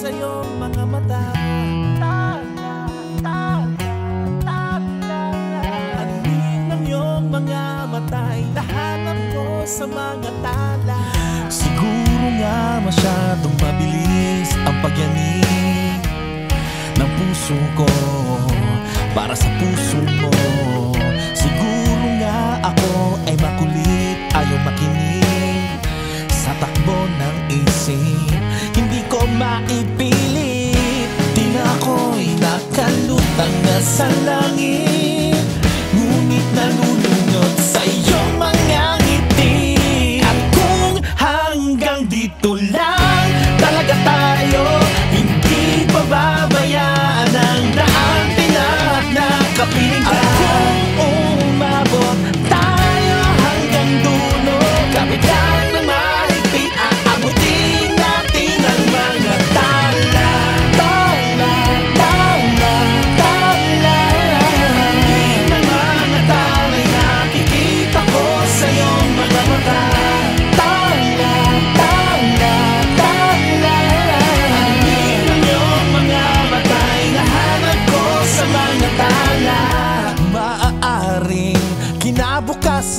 sa iyong mga mata. Tala, tala, tala Ang tingin ng iyong ko sa mga tala. Siguro nga masyadong mabilis Ang pagyanig ng puso ko Para sa puso mo. maipilit Di na ako'y nakalutang na sa lahat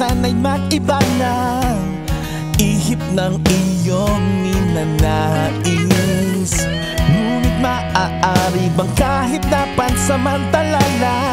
sana'y mag-iba na Ihip ng iyong ninanais. Ngunit maaari bang kahit napansamantala na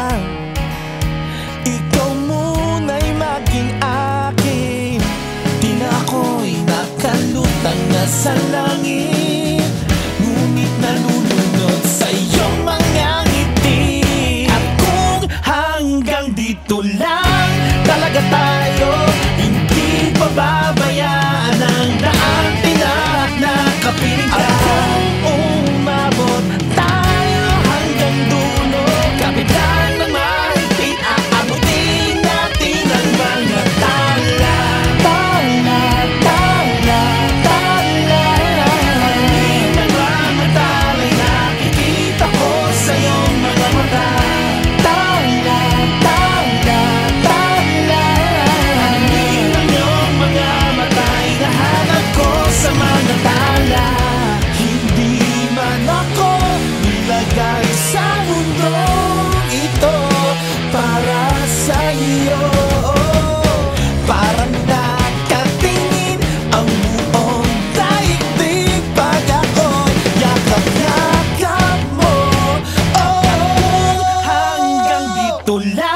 tu lado.